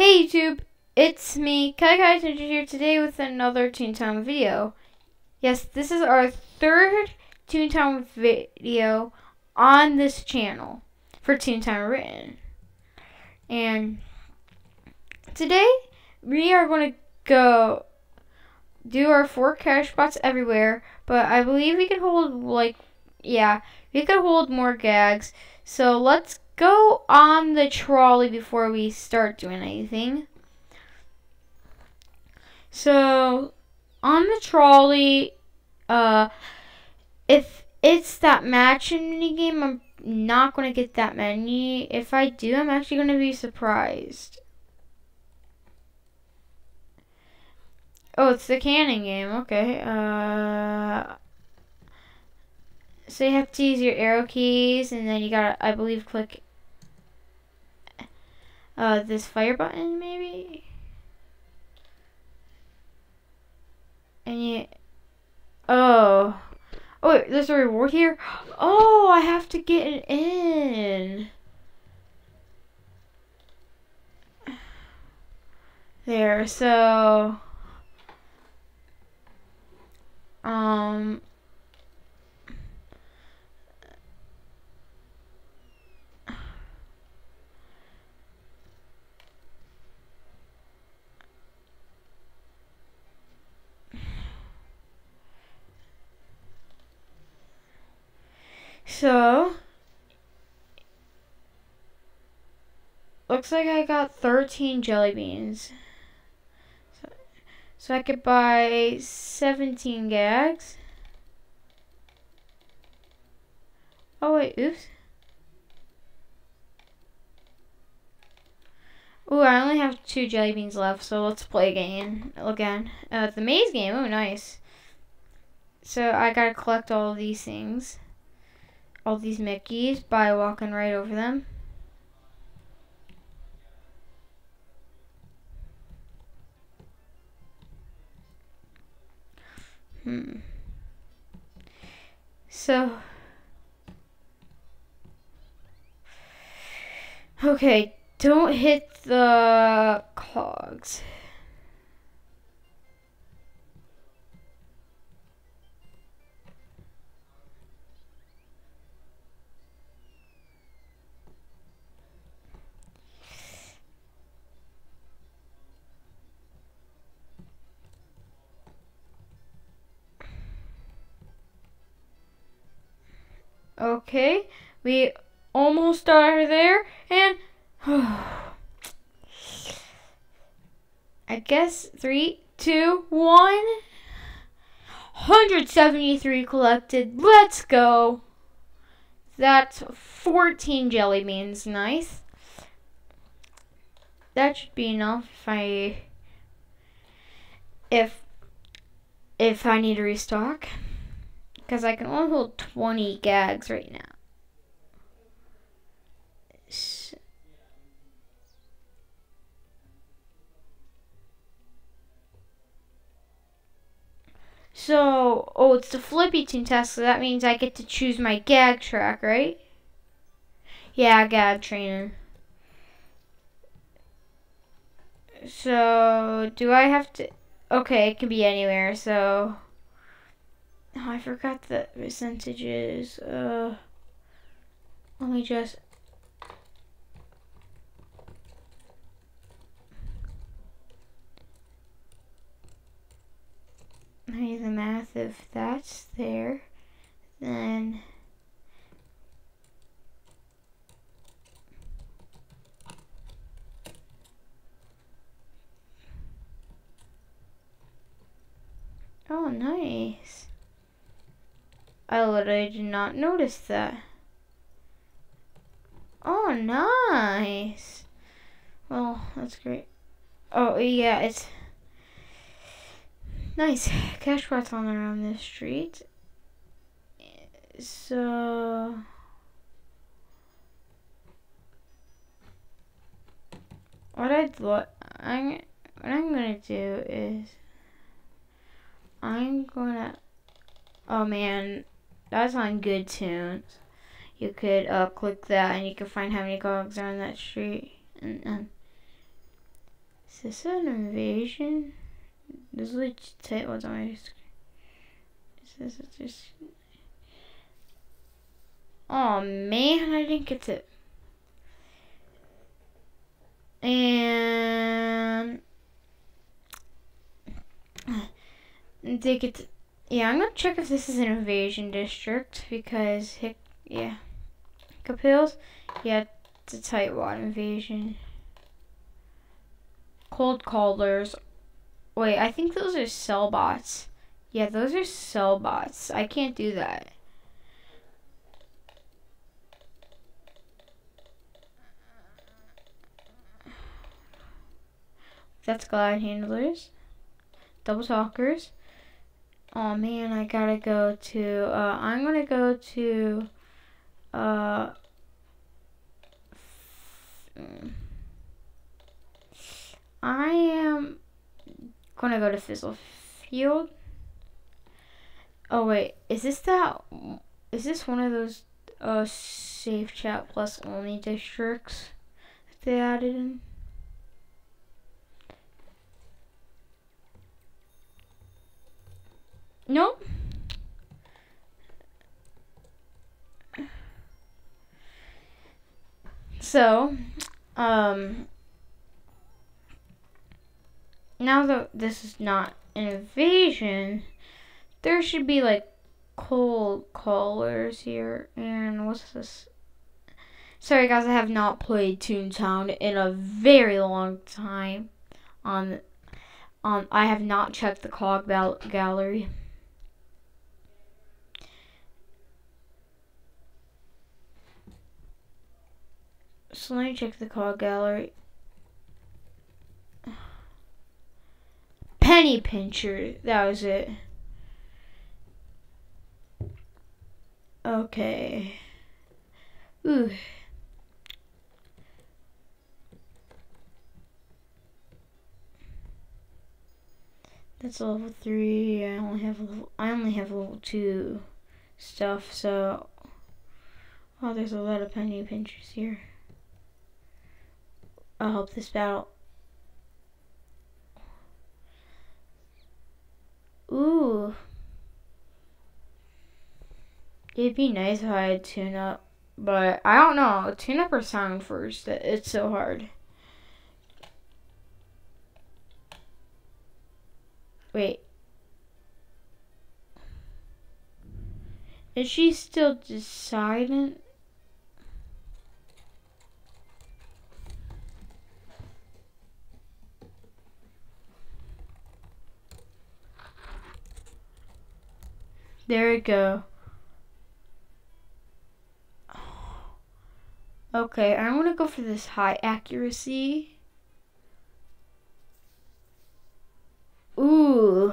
Hey YouTube, it's me, Kai Kai Ginger here today with another Toontown video. Yes, this is our third Toontown video on this channel for Toontown Written. And today we are going to go do our four cash spots everywhere, but I believe we can hold like yeah, we could hold more gags. So let's go on the trolley before we start doing anything. So, on the trolley, uh, if it's that match mini game, I'm not going to get that many. If I do, I'm actually going to be surprised. Oh, it's the cannon game. Okay. Uh, so you have to use your arrow keys, and then you gotta, I believe, click uh, this fire button, maybe? And you... Oh. Oh, wait, there's a reward here? Oh, I have to get it in. There, so... Um... So, looks like I got 13 jelly beans. So, so I could buy 17 gags. Oh wait, oops. Ooh, I only have two jelly beans left, so let's play again. Again. Uh, the maze game, oh nice. So I gotta collect all these things all these Mickeys by walking right over them. Hmm. So, okay, don't hit the cogs. Okay, we almost are there, and I guess three, two, one. 173 collected. Let's go. That's 14 jelly beans. Nice. That should be enough if I if if I need to restock. Because I can only hold 20 gags right now. So, oh, it's the Flippy ToonTask, so that means I get to choose my gag track, right? Yeah, gag trainer. So, do I have to... Okay, it can be anywhere, so... Oh, I forgot the percentages. Uh, let me just. I need the math if that's there, then. Oh, nice. I literally did not notice that. Oh, nice. Well, that's great. Oh, yeah, it's nice. Cash spots on around this street. So... What I'd what I'm what I'm gonna do is I'm gonna oh man that's on Good Tunes. You could uh, click that and you can find how many cogs are on that street. And, Is this an invasion? This is say what's on my screen. Is this just Oh man, I didn't get it. And get to, yeah, I'm gonna check if this is an invasion district because hic yeah. Capils? Yeah, it's a tightwad invasion. Cold callers. Wait, I think those are Sellbots. Yeah, those are Sellbots. I can't do that. That's Glad Handers. Double talkers. Oh man, I gotta go to, uh, I'm gonna go to, uh, I am gonna go to Fizzlefield. Oh wait, is this that? Is this one of those uh safe chat plus only districts that they added in? Nope. So, um, now that this is not an invasion, there should be like cold callers here. And what's this? Sorry guys, I have not played Toontown in a very long time. On, um, I have not checked the cog gallery. So let me check the card gallery. Penny Pincher, that was it. Okay. Ooh. That's level three. I only have level, I only have level two stuff. So, oh, there's a lot of penny pinchers here. I hope this battle. Ooh. It'd be nice if I had Toon Up, but I don't know. Tune up or sound first. It's so hard. Wait. Is she still deciding? There we go. Okay, I'm gonna go for this high accuracy. Ooh.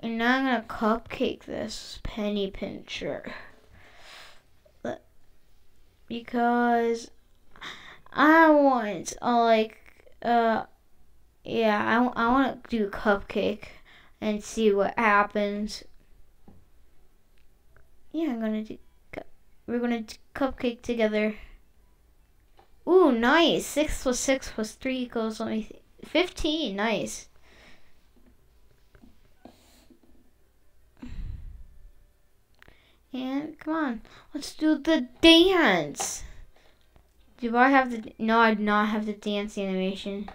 And now I'm gonna cupcake this penny pincher. Because I want, uh, like, uh, yeah, I, I want to do cupcake and see what happens yeah, I'm gonna do. We're gonna do cupcake together. Ooh, nice. Six plus six plus three equals only fifteen. Nice. And come on, let's do the dance. Do I have the? No, I do not have the dance animation.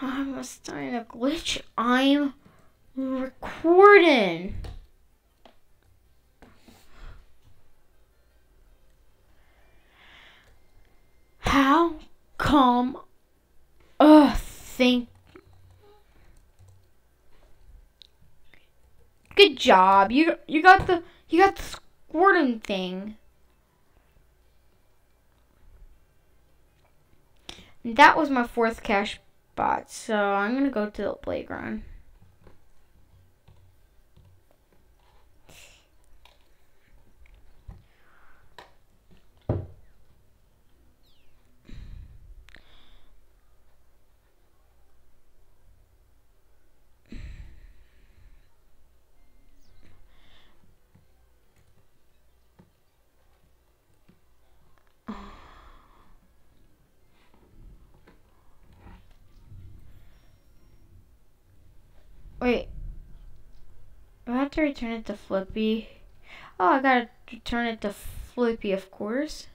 I'm starting to glitch. I'm recording. How come? Ugh, think. Good job. You you got the you got the squirting thing. that was my fourth cash spot. So I'm going to go to the playground. To return it to Flippy. Oh, I gotta return it to Flippy, of course.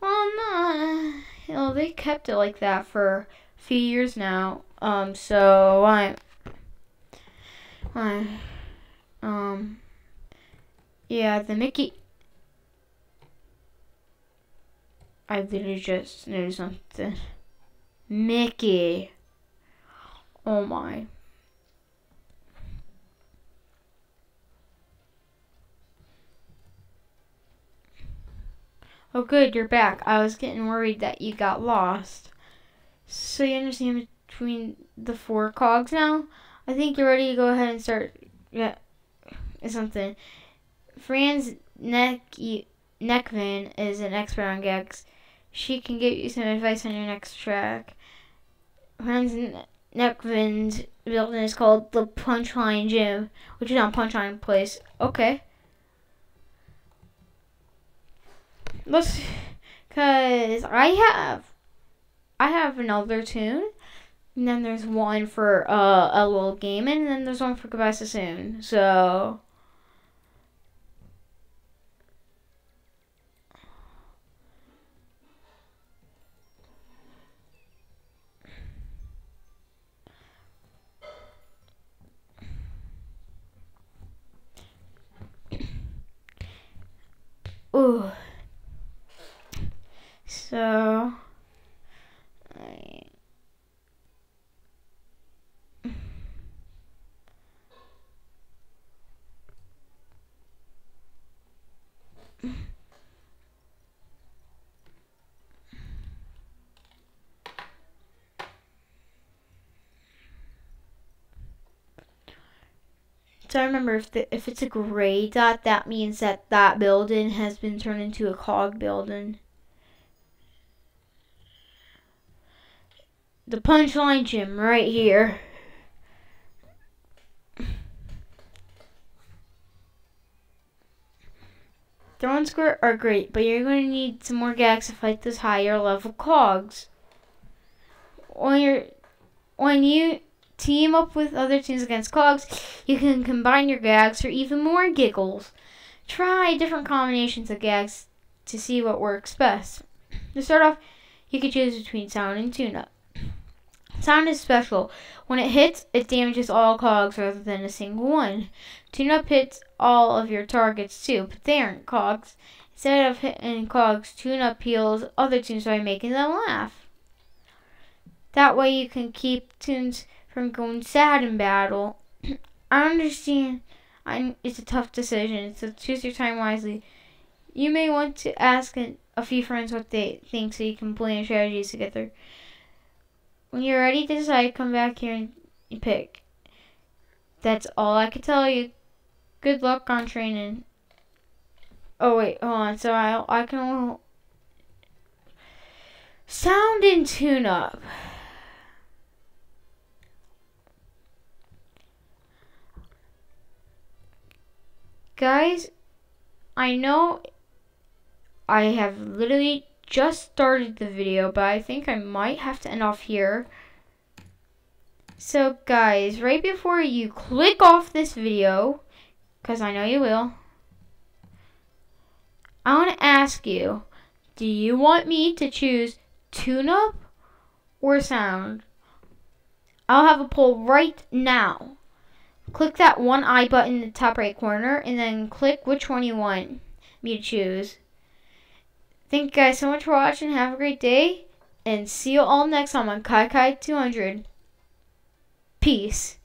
Well, no, you know, they kept it like that for a few years now. Um, so I, I, um, yeah, the Mickey. I literally just noticed something. Mickey. Oh my. Oh good, you're back. I was getting worried that you got lost. So you understand between the four cogs now? I think you're ready to go ahead and start yeah something. Franz Neck Neckvein is an expert on gags. She can give you some advice on your next track. Franz Neckvein's building is called the Punchline Gym, which is on Punchline Place. Okay. Let's because I have I have another tune. And then there's one for uh, a little game, and then there's one for Goodbye So Soon. So Ooh. So, I, So I remember if the, if it's a gray dot, that means that that building has been turned into a cog building. The punchline gym right here. Throwing squirt are great, but you're going to need some more gags to fight those higher level cogs. When you're when you team up with other teams against cogs, you can combine your gags for even more giggles. Try different combinations of gags to see what works best. To start off, you can choose between sound and Toon-Up. Sound is special. When it hits, it damages all cogs rather than a single one. Toon-Up hits all of your targets too, but they aren't cogs. Instead of hitting cogs, Toon-Up heals other Toons by making them laugh. That way you can keep Toons from going sad in battle. I understand I, it's a tough decision, so choose your time wisely. You may want to ask a few friends what they think so you can plan strategies together. When you're ready to decide, come back here and pick. That's all I can tell you. Good luck on training. Oh wait, hold on. So I I can sound and Toon Up. Guys, I know I have literally just started the video, but I think I might have to end off here. So guys, right before you click off this video, because I know you will, I want to ask you, do you want me to choose Toon-Up or sound? I'll have a poll right now. Click that one eye button in the top right corner and then click which one you want me to choose. Thank you guys so much for watching. Have a great day. And see you all next time on Kyky 200. Peace.